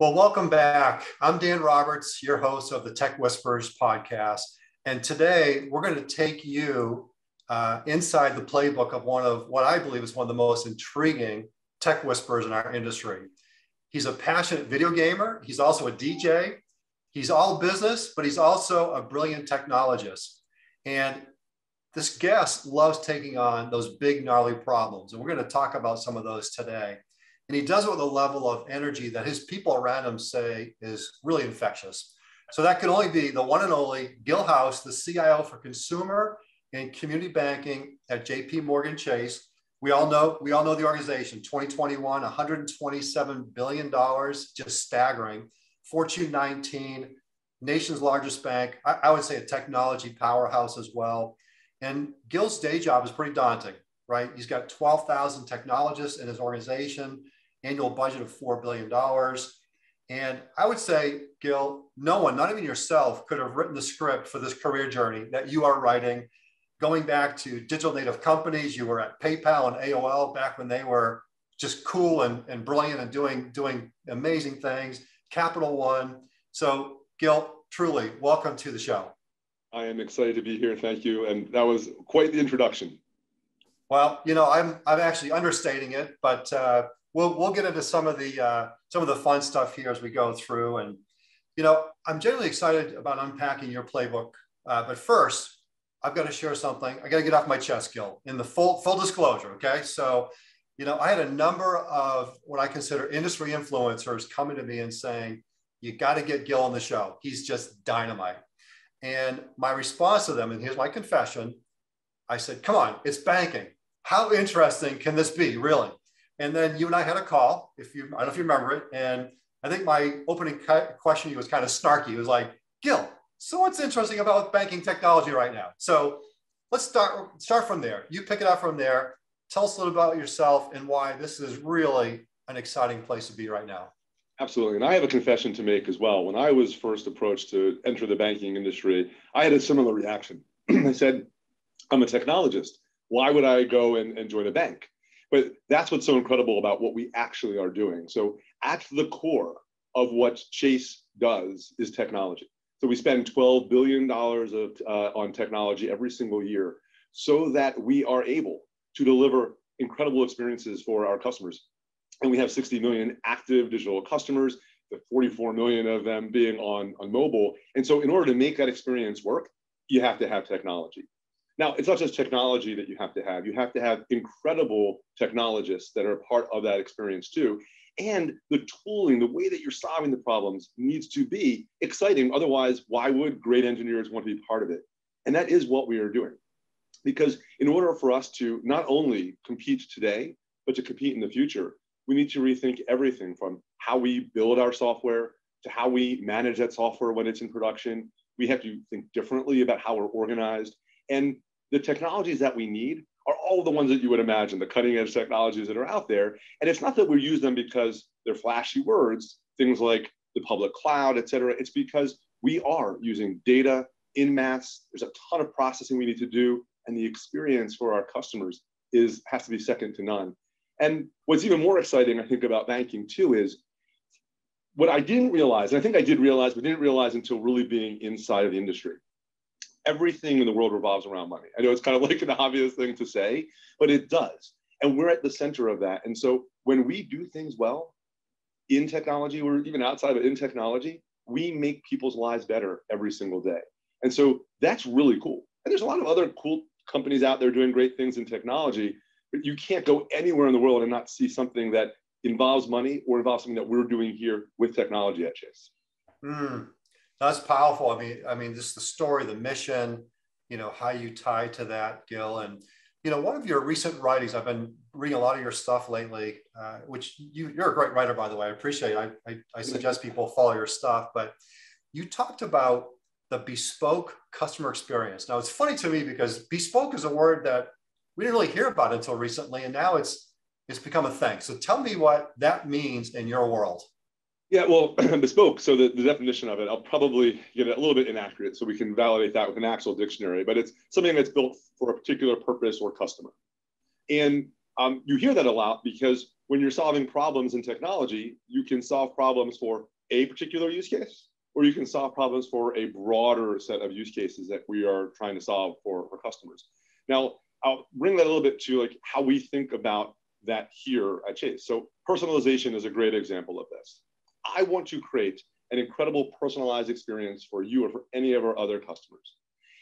Well, welcome back. I'm Dan Roberts, your host of the Tech Whisperers podcast. And today we're going to take you uh, inside the playbook of one of what I believe is one of the most intriguing tech whisperers in our industry. He's a passionate video gamer. He's also a DJ. He's all business, but he's also a brilliant technologist. And this guest loves taking on those big, gnarly problems. And we're going to talk about some of those today. And he does it with a level of energy that his people around him say is really infectious. So that can only be the one and only Gill Haus, the CIO for consumer and community banking at JP Morgan Chase. We all know, we all know the organization, 2021, $127 billion, just staggering. Fortune 19, nation's largest bank. I, I would say a technology powerhouse as well. And Gill's day job is pretty daunting, right? He's got 12,000 technologists in his organization annual budget of $4 billion. And I would say, Gill, no one, not even yourself, could have written the script for this career journey that you are writing. Going back to digital native companies, you were at PayPal and AOL back when they were just cool and, and brilliant and doing, doing amazing things. Capital One. So, Gill, truly, welcome to the show. I am excited to be here. Thank you. And that was quite the introduction. Well, you know, I'm, I'm actually understating it, but uh, we'll we'll get into some of the uh, some of the fun stuff here as we go through. And you know, I'm generally excited about unpacking your playbook. Uh, but first, I've got to share something. I got to get off my chest, Gill. In the full full disclosure, okay? So, you know, I had a number of what I consider industry influencers coming to me and saying, "You got to get Gill on the show. He's just dynamite." And my response to them, and here's my confession, I said, "Come on, it's banking. How interesting can this be, really?" And then you and I had a call, if you, I don't know if you remember it. And I think my opening question to you was kind of snarky. It was like, Gill, so what's interesting about banking technology right now? So let's start, start from there. You pick it up from there. Tell us a little about yourself and why this is really an exciting place to be right now. Absolutely. And I have a confession to make as well. When I was first approached to enter the banking industry, I had a similar reaction. I said, I'm a technologist. Why would I go and, and join a bank? But that's what's so incredible about what we actually are doing. So at the core of what Chase does is technology. So we spend $12 billion of, uh, on technology every single year so that we are able to deliver incredible experiences for our customers. And we have 60 million active digital customers, the 44 million of them being on, on mobile. And so in order to make that experience work, you have to have technology. Now, it's not just technology that you have to have. You have to have incredible technologists that are part of that experience too. And the tooling, the way that you're solving the problems needs to be exciting. Otherwise, why would great engineers want to be part of it? And that is what we are doing. Because in order for us to not only compete today, but to compete in the future, we need to rethink everything from how we build our software to how we manage that software when it's in production. We have to think differently about how we're organized. And the technologies that we need are all the ones that you would imagine, the cutting edge technologies that are out there. And it's not that we use them because they're flashy words, things like the public cloud, et cetera. It's because we are using data in mass. There's a ton of processing we need to do. And the experience for our customers is has to be second to none. And what's even more exciting, I think, about banking too is what I didn't realize, and I think I did realize, but didn't realize until really being inside of the industry, everything in the world revolves around money. I know it's kind of like an obvious thing to say, but it does. And we're at the center of that. And so when we do things well in technology or even outside of it in technology, we make people's lives better every single day. And so that's really cool. And there's a lot of other cool companies out there doing great things in technology, but you can't go anywhere in the world and not see something that involves money or involves something that we're doing here with technology at Chase. Mm, that's powerful. I mean, I mean, just the story, the mission, you know, how you tie to that, Gill. And, you know, one of your recent writings, I've been reading a lot of your stuff lately, uh, which you, you're a great writer, by the way. I appreciate it. I, I, I suggest people follow your stuff, but you talked about the bespoke customer experience. Now, it's funny to me because bespoke is a word that we didn't really hear about until recently, and now it's it's become a thing. So tell me what that means in your world. Yeah, well, bespoke. So the, the definition of it, I'll probably get it a little bit inaccurate so we can validate that with an actual dictionary, but it's something that's built for a particular purpose or customer. And um, you hear that a lot because when you're solving problems in technology, you can solve problems for a particular use case, or you can solve problems for a broader set of use cases that we are trying to solve for our customers. Now, I'll bring that a little bit to like how we think about that here at Chase. So personalization is a great example of this. I want to create an incredible personalized experience for you or for any of our other customers.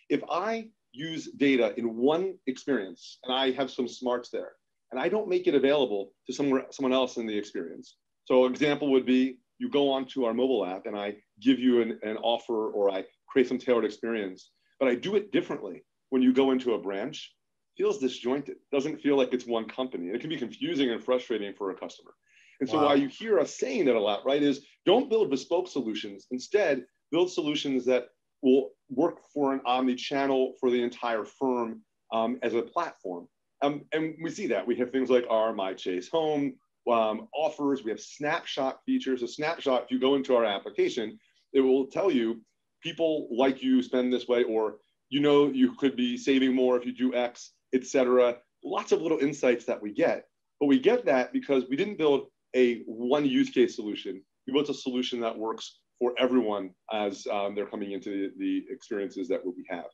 If I use data in one experience and I have some smarts there, and I don't make it available to somewhere, someone else in the experience. So example would be you go onto our mobile app and I give you an, an offer or I create some tailored experience, but I do it differently when you go into a branch, feels disjointed, doesn't feel like it's one company. And it can be confusing and frustrating for a customer. And so wow. why you hear us saying that a lot, right, is don't build bespoke solutions. Instead, build solutions that will work for an omni-channel for the entire firm um, as a platform. Um, and we see that. We have things like our My Chase Home um, offers. We have snapshot features. A snapshot, if you go into our application, it will tell you people like you spend this way, or you know you could be saving more if you do X, etc. Lots of little insights that we get. But we get that because we didn't build a one use case solution. We built a solution that works for everyone as um, they're coming into the, the, experiences that we have.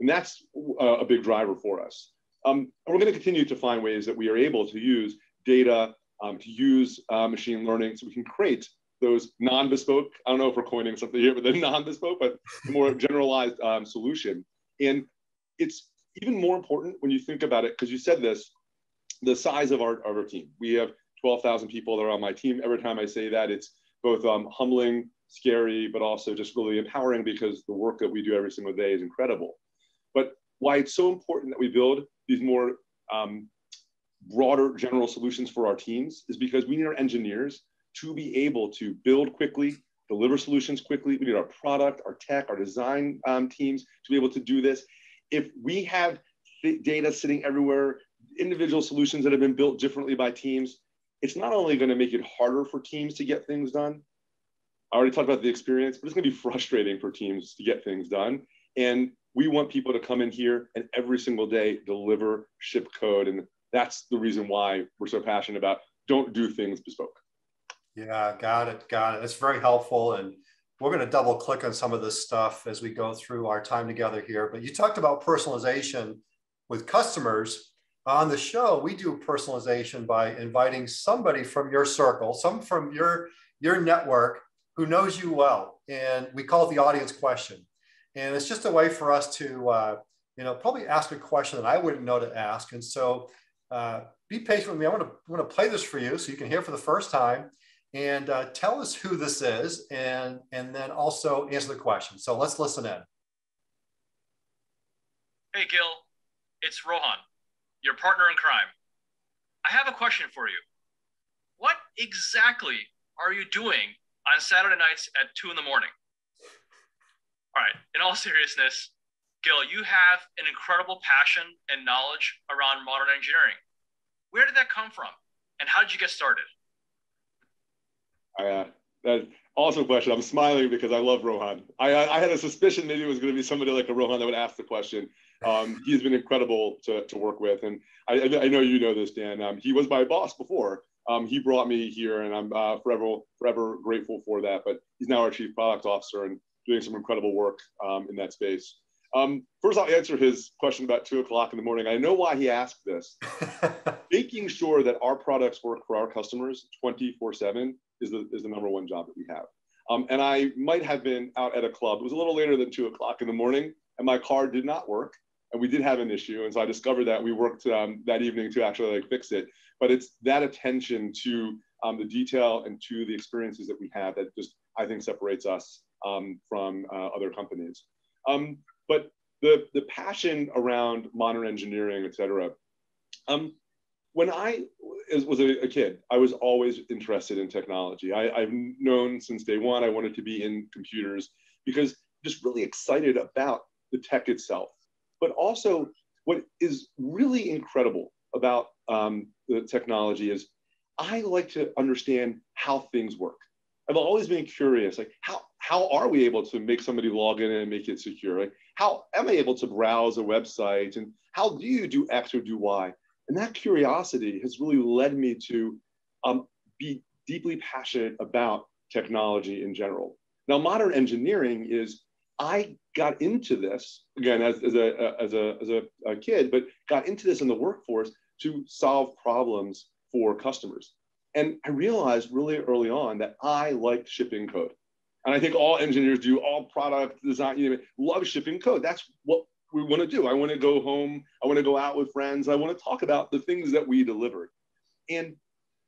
And that's a big driver for us. Um, and we're going to continue to find ways that we are able to use data, um, to use uh, machine learning so we can create those non-bespoke, I don't know if we're coining something here, but the non-bespoke, but more generalized um, solution. And it's even more important when you think about it, because you said this, the size of our, of our team. We have 12,000 people that are on my team. Every time I say that, it's both um, humbling, scary, but also just really empowering because the work that we do every single day is incredible. But why it's so important that we build these more um, broader general solutions for our teams is because we need our engineers to be able to build quickly, deliver solutions quickly. We need our product, our tech, our design um, teams to be able to do this. If we have data sitting everywhere, individual solutions that have been built differently by teams, it's not only going to make it harder for teams to get things done. I already talked about the experience, but it's going to be frustrating for teams to get things done. And we want people to come in here and every single day deliver, ship code. And that's the reason why we're so passionate about don't do things bespoke. Yeah, got it. Got it. That's very helpful. And we're going to double click on some of this stuff as we go through our time together here. But you talked about personalization with customers. On the show, we do personalization by inviting somebody from your circle, some from your, your network who knows you well. And we call it the audience question. And it's just a way for us to, uh, you know, probably ask a question that I wouldn't know to ask. And so uh, be patient with me. I want to, want to play this for you so you can hear for the first time and uh, tell us who this is and, and then also answer the question. So let's listen in. Hey, Gill, it's Rohan, your partner in crime. I have a question for you. What exactly are you doing on Saturday nights at two in the morning? All right, in all seriousness, Gill, you have an incredible passion and knowledge around modern engineering. Where did that come from? And how did you get started? Uh, that's awesome question. I'm smiling because I love Rohan. I, I had a suspicion maybe it was going to be somebody like a Rohan that would ask the question. Um, he's been incredible to, to work with. And I, I know you know this, Dan. Um, he was my boss before. Um, he brought me here, and I'm uh, forever, forever grateful for that. But he's now our chief product officer and doing some incredible work um, in that space. Um, first, I'll answer his question about two o'clock in the morning. I know why he asked this. Making sure that our products work for our customers 24 7 is the, is the number one job that we have. Um, and I might have been out at a club. It was a little later than two o'clock in the morning, and my car did not work. And we did have an issue. And so I discovered that we worked um, that evening to actually like fix it. But it's that attention to um, the detail and to the experiences that we have that just, I think, separates us um, from uh, other companies. Um, but the, the passion around modern engineering, et cetera, um, when I was a, a, kid, I was always interested in technology. I, have known since day one I wanted to be in computers because just really excited about the tech itself. But also, what is really incredible about um, the technology is I like to understand how things work. I've always been curious, like how how are we able to make somebody log in and make it secure? Like how am I able to browse a website, and how do you do X or do Y? And that curiosity has really led me to um, be deeply passionate about technology in general. Now, modern engineering is I got into this again as, as, a, as, a, as a, a kid, but got into this in the workforce to solve problems for customers. And I realized really early on that I liked shipping code. And I think all engineers do, all product design, you know, love shipping code. That's what we want to do. I want to go home. I want to go out with friends. I want to talk about the things that we delivered. And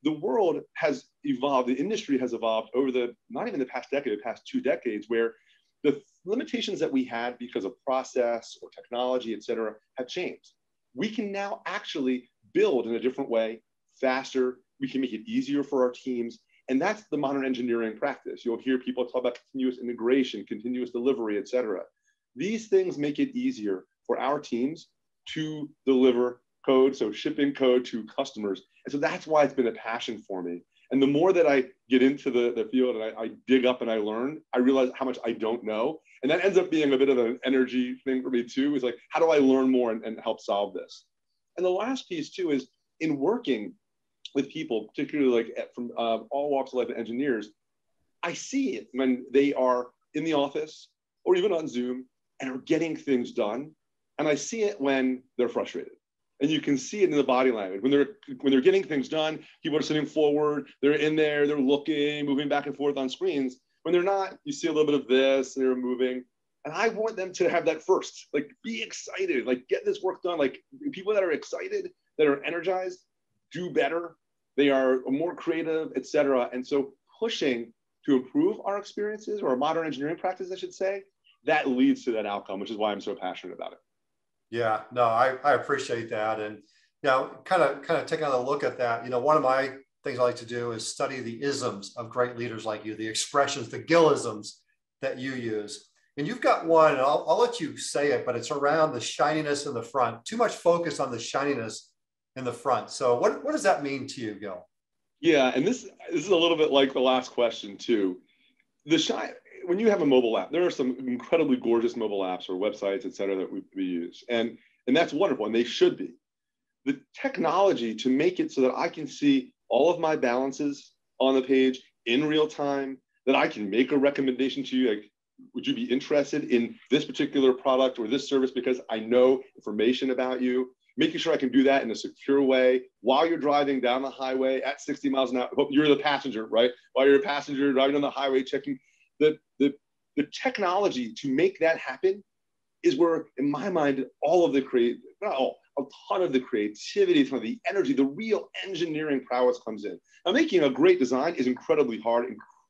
the world has evolved, the industry has evolved over the, not even the past decade, the past two decades, where the limitations that we had because of process or technology, et cetera, have changed. We can now actually build in a different way, faster. We can make it easier for our teams. And that's the modern engineering practice. You'll hear people talk about continuous integration, continuous delivery, et cetera. These things make it easier for our teams to deliver code, so shipping code to customers. And so that's why it's been a passion for me. And the more that I get into the, the field and I, I dig up and I learn, I realize how much I don't know. And that ends up being a bit of an energy thing for me too, is like, how do I learn more and, and help solve this? And the last piece too is in working with people, particularly like from uh, all walks of life and engineers, I see it when they are in the office or even on Zoom and are getting things done. And I see it when they're frustrated. And you can see it in the body language. When they're when they're getting things done, people are sitting forward, they're in there, they're looking, moving back and forth on screens. When they're not, you see a little bit of this, they're moving. And I want them to have that first. Like be excited, like get this work done. Like people that are excited, that are energized, do better. They are more creative, etc. And so pushing to improve our experiences or our modern engineering practice, I should say, that leads to that outcome, which is why I'm so passionate about it. Yeah, no, I, I appreciate that. And you know, kind of kind of taking a look at that, you know, one of my things I like to do is study the isms of great leaders like you, the expressions, the gillisms that you use. And you've got one, and I'll, I'll let you say it, but it's around the shininess in the front. Too much focus on the shininess in the front. So what, what does that mean to you, Gill? Yeah, and this this is a little bit like the last question too. The shine when you have a mobile app, there are some incredibly gorgeous mobile apps or websites, et cetera, that we, we use. And, and that's wonderful, and they should be. The technology to make it so that I can see all of my balances on the page in real time, that I can make a recommendation to you, like, would you be interested in this particular product or this service because I know information about you? Making sure I can do that in a secure way while you're driving down the highway at 60 miles an hour. You're the passenger, right? While you're a passenger driving on the highway, checking the, the, the technology to make that happen is where, in my mind, all of the create, not a ton of the creativity, some of the energy, the real engineering prowess comes in. Now, making a great design is incredibly hard,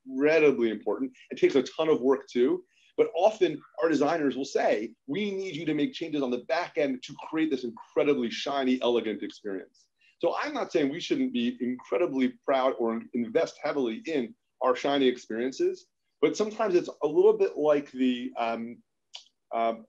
incredibly important. It takes a ton of work too. But often our designers will say, we need you to make changes on the back end to create this incredibly shiny, elegant experience. So I'm not saying we shouldn't be incredibly proud or invest heavily in our shiny experiences, but sometimes it's a little bit like the, um, um,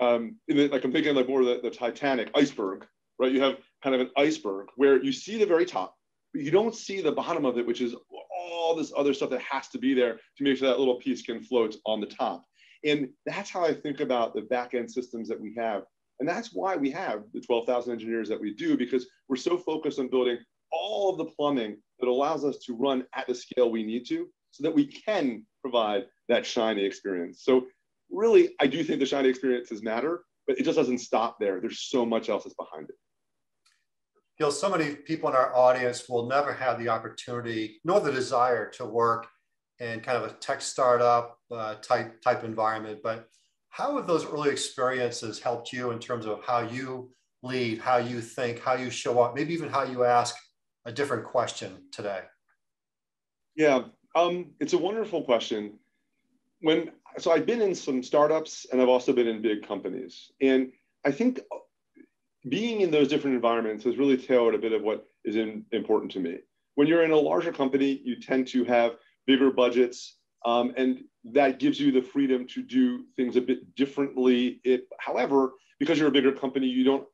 um, the like I'm thinking like more of the, the Titanic iceberg, right? You have kind of an iceberg where you see the very top, but you don't see the bottom of it, which is all this other stuff that has to be there to make sure that little piece can float on the top. And that's how I think about the back end systems that we have. And that's why we have the 12,000 engineers that we do, because we're so focused on building all of the plumbing that allows us to run at the scale we need to so that we can provide that shiny experience. So really, I do think the shiny experiences matter, but it just doesn't stop there. There's so much else that's behind it. Gill, so many people in our audience will never have the opportunity nor the desire to work in kind of a tech startup uh, type type environment. But how have those early experiences helped you in terms of how you lead, how you think, how you show up, maybe even how you ask a different question today? Yeah, um, it's a wonderful question. When so I've been in some startups and I've also been in big companies, and I think being in those different environments has really tailored a bit of what is in, important to me. When you're in a larger company, you tend to have bigger budgets, um, and that gives you the freedom to do things a bit differently. It, however, because you're a bigger company, you don't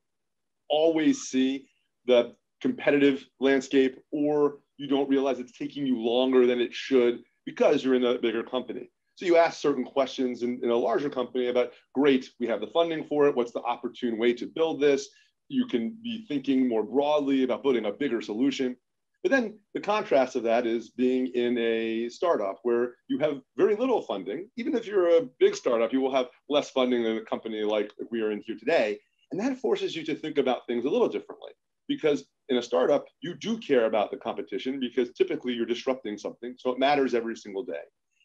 always see the competitive landscape or you don't realize it's taking you longer than it should because you're in a bigger company. So you ask certain questions in, in, a larger company about, great, we have the funding for it. What's the opportune way to build this? You can be thinking more broadly about building a bigger solution. But then the contrast of that is being in a startup where you have very little funding. Even if you're a big startup, you will have less funding than a company like we are in here today. And that forces you to think about things a little differently because in a startup, you do care about the competition because typically you're disrupting something. So it matters every single day.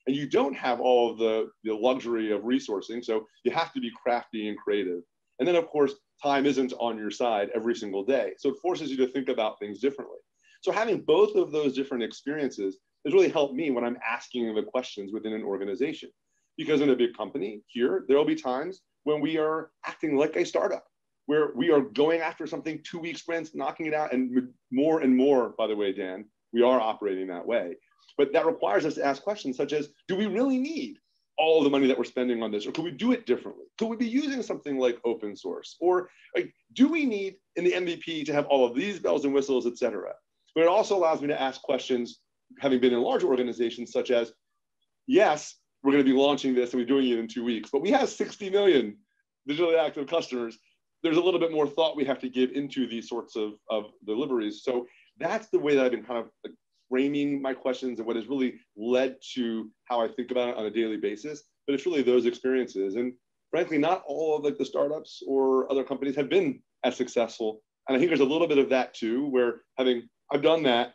And you don't have all of the, the luxury of resourcing. So you have to be crafty and creative. And then, of course, time isn't on your side every single day. So it forces you to think about things differently. So having both of those different experiences has really helped me when I'm asking the questions within an organization. Because in a big company here, there will be times when we are acting like a startup, where we are going after something two week sprints, knocking it out, and more and more, by the way, Dan, we are operating that way. But that requires us to ask questions such as, do we really need all the money that we're spending on this? Or could we do it differently? Could we be using something like open source? Or like, do we need in the MVP to have all of these bells and whistles, et cetera? But it also allows me to ask questions, having been in larger organizations, such as, yes, we're going to be launching this and we're doing it in two weeks, but we have 60 million digitally active customers. There's a little bit more thought we have to give into these sorts of, of deliveries. So that's the way that I've been kind of framing my questions and what has really led to how I think about it on a daily basis. But it's really those experiences. And frankly, not all of like the startups or other companies have been as successful. And I think there's a little bit of that too, where having I've done that.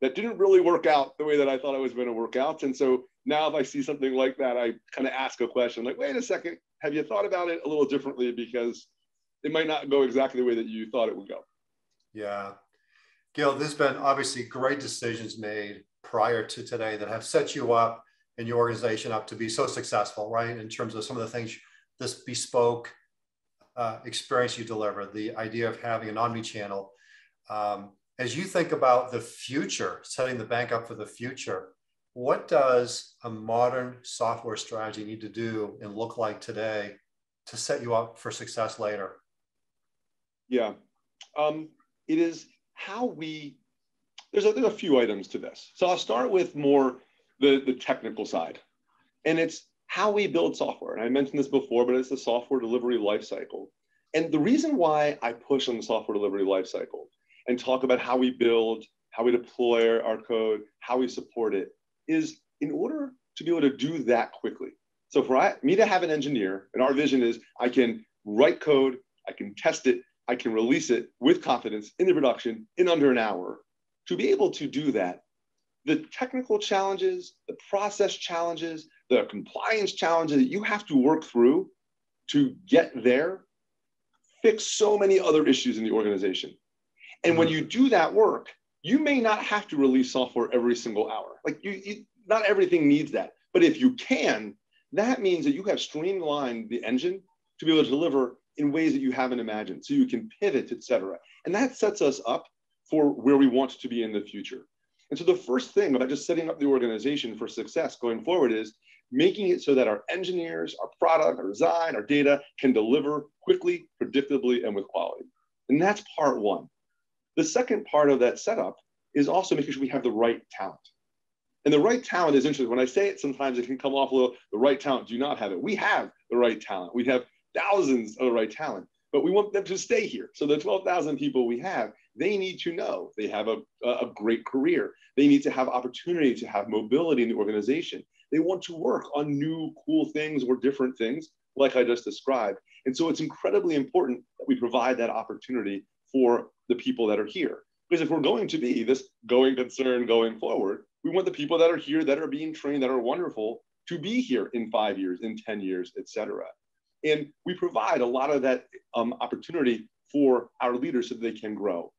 That didn't really work out the way that I thought it was going to work out. And so now if I see something like that, I kind of ask a question like, wait a second, have you thought about it a little differently? Because it might not go exactly the way that you thought it would go. Yeah. Gill, there's been obviously great decisions made prior to today that have set you up and your organization up to be so successful, right? In terms of some of the things, this bespoke uh, experience you deliver, the idea of having an omni-channel, um, as you think about the future, setting the bank up for the future, what does a modern software strategy need to do and look like today to set you up for success later? Yeah, um, it is how we. There's a, there's a few items to this. So I'll start with more the, the technical side, and it's how we build software. And I mentioned this before, but it's the software delivery lifecycle. And the reason why I push on the software delivery lifecycle and talk about how we build, how we deploy our code, how we support it, is in order to be able to do that quickly. So for I, me to have an engineer, and our vision is I can write code, I can test it, I can release it with confidence into production in under an hour. To be able to do that, the technical challenges, the process challenges, the compliance challenges that you have to work through to get there fix so many other issues in the organization. And when mm-hmm. you do that work, you may not have to release software every single hour. Like you, you, not everything needs that. But if you can, that means that you have streamlined the engine to be able to deliver in ways that you haven't imagined. So you can pivot, et cetera. And that sets us up for where we want to be in the future. And so the first thing about just setting up the organization for success going forward is making it so that our engineers, our product, our design, our data can deliver quickly, predictably, and with quality. And that's part one. The second part of that setup is also making sure we have the right talent. And the right talent is interesting. When I say it, sometimes it can come off a little, the right talent do not have it. We have the right talent. We have thousands of the right talent, but we want them to stay here. So the 12,000 people we have, they need to know they have a, a great career. They need to have opportunity to have mobility in the organization. They want to work on new cool things or different things, like I just described. And so it's incredibly important that we provide that opportunity for the people that are here. Because if we're going to be this going concern going forward, we want the people that are here that are being trained, that are wonderful, to be here in five years, in 10 years, et cetera. And we provide a lot of that um, opportunity for our leaders so that they can grow.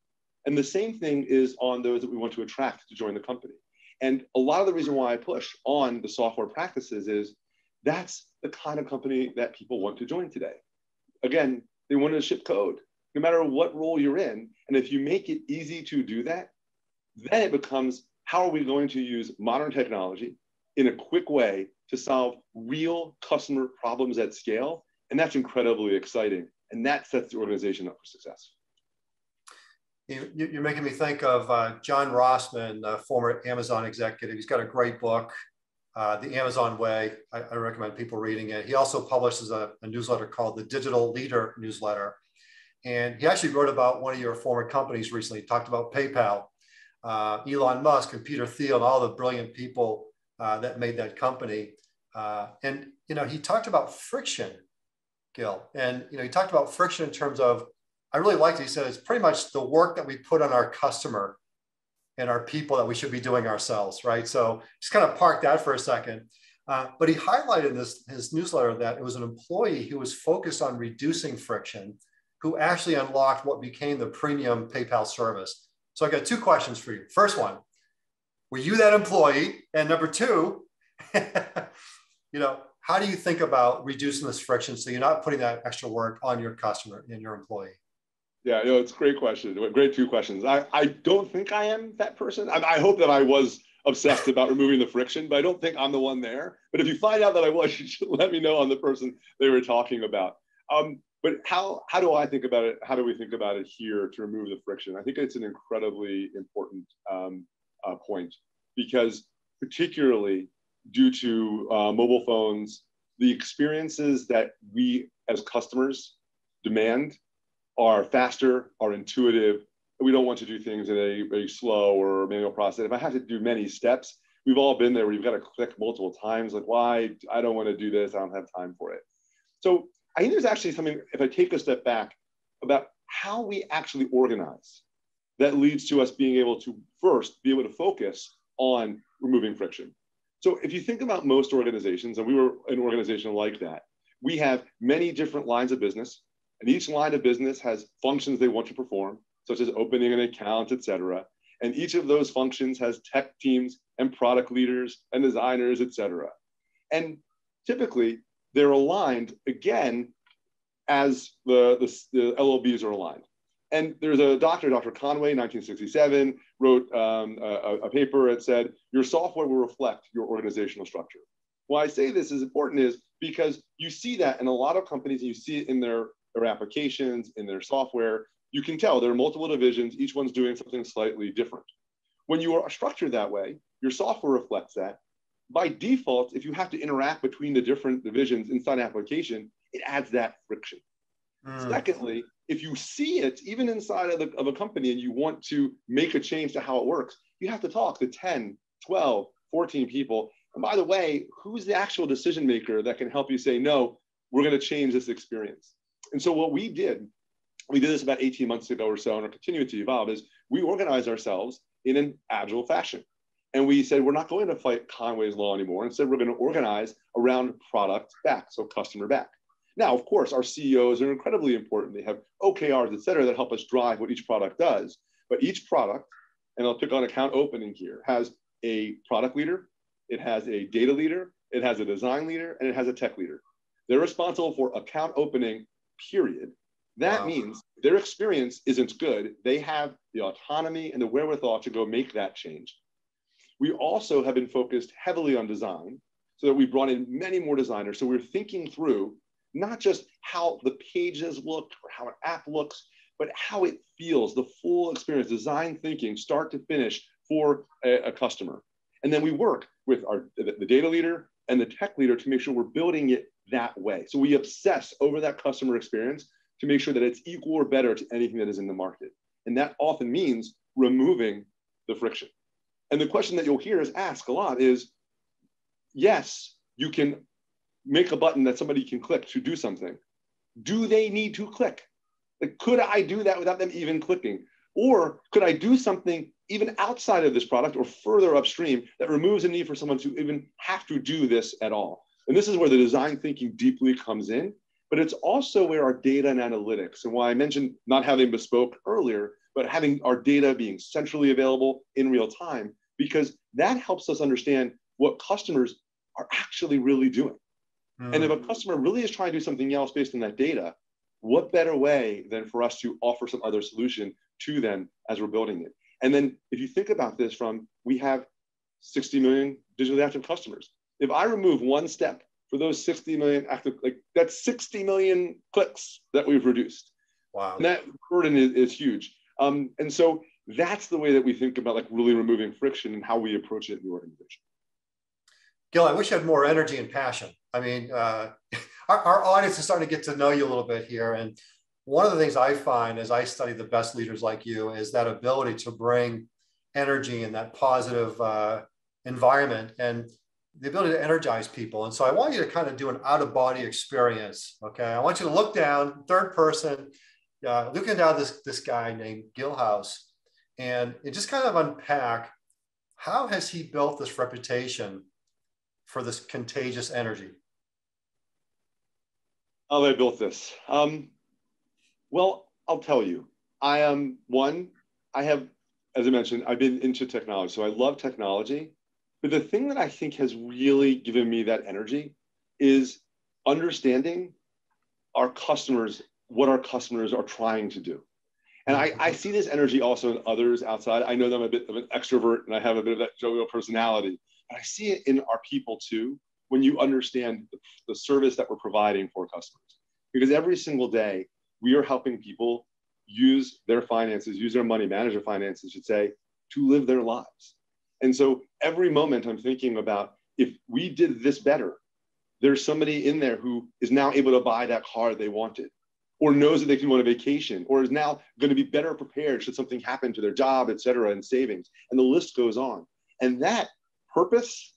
And the same thing is on those that we want to attract to join the company. And a lot of the reason why I push on the software practices is that's the kind of company that people want to join today. Again, they want to ship code no matter what role you're in. And if you make it easy to do that, then it becomes how are we going to use modern technology in a quick way to solve real customer problems at scale? And that's incredibly exciting. And that sets the organization up for success. You're making me think of uh, John Rossman, the former Amazon executive. He's got a great book, uh, The Amazon Way. I, I, recommend people reading it. He also publishes a, a newsletter called the Digital Leader Newsletter. And he actually wrote about one of your former companies recently, he talked about PayPal. uh, Elon Musk and Peter Thiel and all the brilliant people uh, that made that company. Uh, and you know, he talked about friction, Gill, and you know, he talked about friction in terms of. I really liked it. He said it's pretty much the work that we put on our customer and our people that we should be doing ourselves, right? So just kind of park that for a second. Uh, but he highlighted in this his newsletter that it was an employee who was focused on reducing friction, who actually unlocked what became the premium PayPal service. So I got two questions for you. First one, were you that employee? And number two, you know, how do you think about reducing this friction so you're not putting that extra work on your customer and your employee? Yeah, no, it's a great question. Great two questions. I, I don't think I am that person. I, I hope that I was obsessed about removing the friction, but I don't think I'm the one there. But if you find out that I was, you should let me know on the person they were talking about. Um, but how how do I think about it? How do we think about it here to remove the friction? I think it's an incredibly important um, uh, point because particularly due to uh, mobile phones, the experiences that we as customers demand are faster, are intuitive. We don't want to do things in a, a slow or manual process. If I have to do many steps, we've all been there where you've got to click multiple times. Like, why? I don't want to do this. I don't have time for it. So I think there's actually something, if I take a step back, about how we actually organize that leads to us being able to first be able to focus on removing friction. So if you think about most organizations, and we were an organization like that, we have many different lines of business, and each line of business has functions they want to perform, such as opening an account, et cetera. And each of those functions has tech teams and product leaders and designers, et cetera. And typically, they're aligned again as the, the, the LOBs are aligned. And there's a doctor, Dr. Conway, 1967, wrote um, a, a, paper that said, your software will reflect your organizational structure. Why I say this is important is because you see that in a lot of companies, and you see it in their, their applications, in their software, you can tell there are multiple divisions, each one's doing something slightly different. When you are structured that way, your software reflects that. By default, if you have to interact between the different divisions inside an application, it adds that friction. Mm. Secondly, if you see it even inside of, the, of a company and you want to make a change to how it works, you have to talk to 10, 12, 14 people. And by the way, who's the actual decision maker that can help you say, no, we're going to change this experience? And so what we did, we did this about 18 months ago or so and are continuing to evolve, is we organized ourselves in an agile fashion. And we said, we're not going to fight Conway's Law anymore. Instead, we're going to organize around product back, so customer back. Now, of course, our CEOs are incredibly important. They have OKRs, et cetera, that help us drive what each product does. But each product, and I'll pick on account opening here, has a product leader, it has a data leader, it has a design leader, and it has a tech leader. They're responsible for account opening, period. That wow. means their experience isn't good. They have the autonomy and the wherewithal to go make that change. We also have been focused heavily on design so that we brought in many more designers. So we're thinking through not just how the pages look or how an app looks, but how it feels, the full experience, design thinking, start to finish for a, a customer. And then we work with our the, data leader and the tech leader to make sure we're building it that way. So we obsess over that customer experience to make sure that it's equal or better to anything that is in the market. And that often means removing the friction. And the question that you'll hear is asked a lot is yes, you can make a button that somebody can click to do something. Do they need to click? Like, could I do that without them even clicking? Or could I do something even outside of this product or further upstream that removes the need for someone to even have to do this at all? And this is where the design thinking deeply comes in, but it's also where our data and analytics, and why I mentioned not having bespoke earlier, but having our data being centrally available in real time, because that helps us understand what customers are actually really doing. Mm. And if a customer really is trying to do something else based on that data, what better way than for us to offer some other solution to them as we're building it? And then if you think about this from, we have 60 million digitally active customers. If I remove one step for those 60 million active, like that's 60 million clicks that we've reduced. Wow. And that burden is, is huge. Um, and so that's the way that we think about like really removing friction and how we approach it in the organization. Gill, I wish you had more energy and passion. I mean, uh, our, our audience is starting to get to know you a little bit here. And one of the things I find as I study the best leaders like you is that ability to bring energy and that positive uh, environment and the ability to energize people. And so I want you to kind of do an out of body experience. Okay. I want you to look down, third person, uh, looking down this, this guy named Gill Haus and just kind of unpack how has he built this reputation for this contagious energy? How I built this? Um, well, I'll tell you. I am one, I have, as I mentioned, I've been into technology. So I love technology. But the thing that I think has really given me that energy is understanding our customers, what our customers are trying to do. And I, I see this energy also in others outside. I know that I'm a bit of an extrovert and I have a bit of that jovial personality. But I see it in our people too when you understand the, service that we're providing for customers. Because every single day, we are helping people use their finances, use their money, manage their finances, should say, to live their lives. And so every moment I'm thinking about if we did this better, there's somebody in there who is now able to buy that car they wanted or knows that they can go on a vacation or is now going to be better prepared should something happen to their job, et cetera, and savings. And the list goes on. And that purpose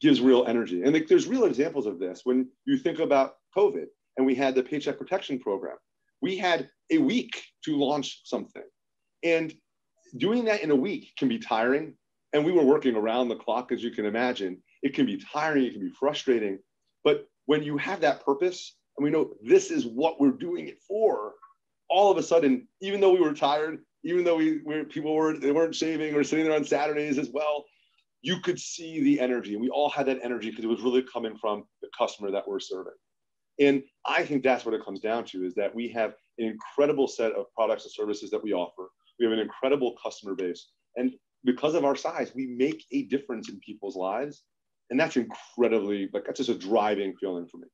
gives real energy. And there's real examples of this when you think about COVID and we had the Paycheck Protection Program. We had a week to launch something. And doing that in a week can be tiring. And we were working around the clock, as you can imagine. It can be tiring, it can be frustrating. But when you have that purpose and we know this is what we're doing it for, all of a sudden, even though we were tired, even though we, we people were they weren't shaving or sitting there on Saturdays as well, you could see the energy. And we all had that energy because it was really coming from the customer that we're serving. And I think that's what it comes down to is that we have an incredible set of products and services that we offer. We have an incredible customer base. And because of our size, we make a difference in people's lives. And that's incredibly, like, that's just a driving feeling for me.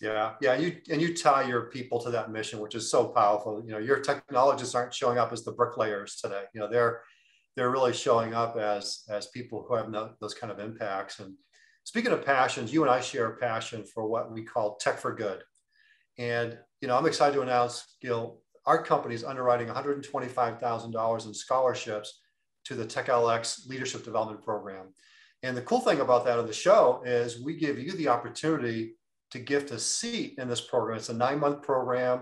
Yeah, yeah, you and you tie your people to that mission, which is so powerful. You know, your technologists aren't showing up as the bricklayers today. You know, they're they're really showing up as as people who have no, those kind of impacts. And speaking of passions, you and I share a passion for what we call tech for good. And you know, I'm excited to announce, Gill, our company is underwriting $125,000 in scholarships to the TechLX Leadership Development Program. And the cool thing about that on the show is we give you the opportunity to gift a seat in this program. It's a nine month program,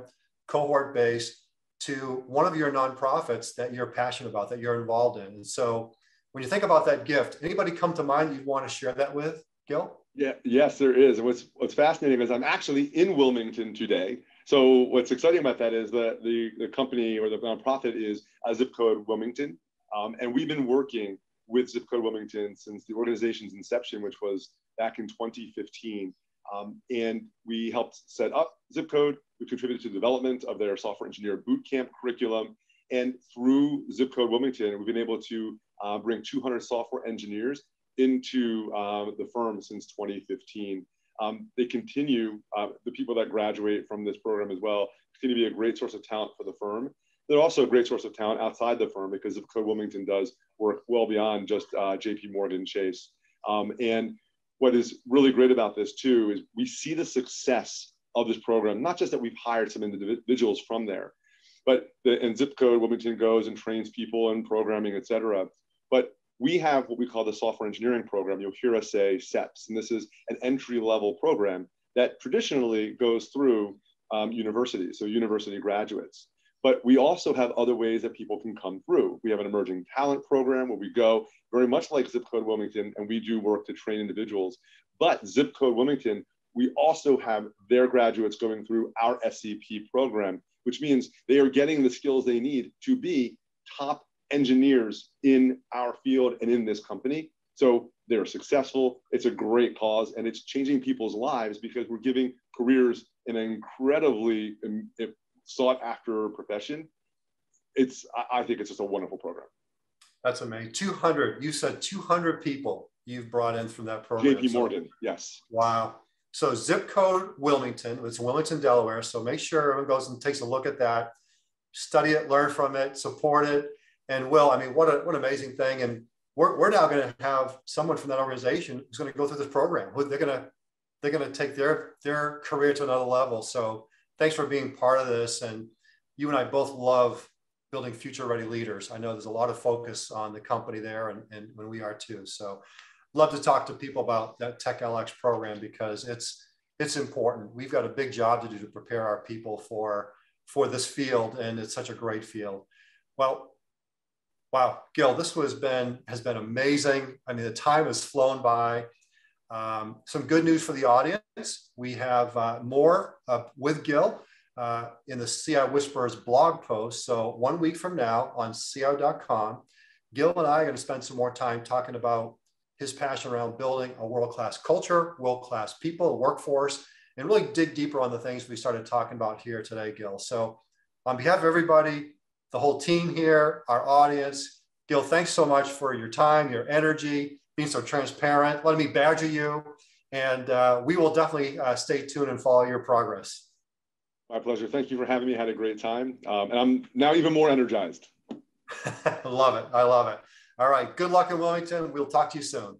cohort based to one of your nonprofits that you're passionate about, that you're involved in. And so when you think about that gift, anybody come to mind you'd want to share that with, Gill? Yeah, yes, there is. What's what's fascinating is I'm actually in Wilmington today. So what's exciting about that is that the, the company or the nonprofit is a zip code Wilmington. Um, and we've been working with Zip Code Wilmington since the organization's inception, which was back in 2015. Um, and we helped set up Zip Code. We contributed to the development of their software engineer bootcamp curriculum. And through Zip Code Wilmington, we've been able to uh, bring 200 software engineers into uh, the firm since 2015. Um, they continue, uh, the people that graduate from this program as well, continue to be a great source of talent for the firm. They're also a great source of talent outside the firm because Zip Code Wilmington does work well beyond just uh, JP Morgan Chase. Um, and what is really great about this too is we see the success of this program, not just that we've hired some individuals from there, but the, and zip code Wilmington goes and trains people in programming, et cetera. But we have what we call the software engineering program. You'll hear us say SEPS, and this is an entry level program that traditionally goes through um, universities, so university graduates. But we also have other ways that people can come through. We have an emerging talent program where we go very much like Zip Code Wilmington, and we do work to train individuals. But Zip Code Wilmington, we also have their graduates going through our SCP program, which means they are getting the skills they need to be top engineers in our field and in this company. So they're successful. It's a great cause and it's changing people's lives because we're giving careers an incredibly sought after profession. It's I think it's just a wonderful program. That's amazing. 200. You said 200 people you've brought in from that program. JP Morgan, so, yes. Wow. So zip code Wilmington. It's Wilmington, Delaware. So make sure everyone goes and takes a look at that, study it, learn from it, support it. And Will, I mean, what, a, what an amazing thing. And we're, we're now going to have someone from that organization who's going to go through this program. They're going to they're going to take their their career to another level. So thanks for being part of this. And you and I both love building future ready leaders. I know there's a lot of focus on the company there and, and when we are too. So love to talk to people about that Tech LX program because it's it's important. We've got a big job to do to prepare our people for for this field, and it's such a great field. Well, wow, Gill, this was been has been amazing. I mean, the time has flown by. Um, some good news for the audience. We have uh, more uh, with Gill uh, in the CI Whispers blog post. So one week from now on CIO.com, Gill and I are going to spend some more time talking about his passion around building a world-class culture, world-class people, workforce, and really dig deeper on the things we started talking about here today, Gill. So on behalf of everybody, the whole team here, our audience, Gill, thanks so much for your time, your energy, being so transparent, letting me badger you. And uh, we will definitely uh, stay tuned and follow your progress. My pleasure. Thank you for having me. I had a great time. Um, and I'm now even more energized. love it. I love it. All right. Good luck in Wilmington. We'll talk to you soon.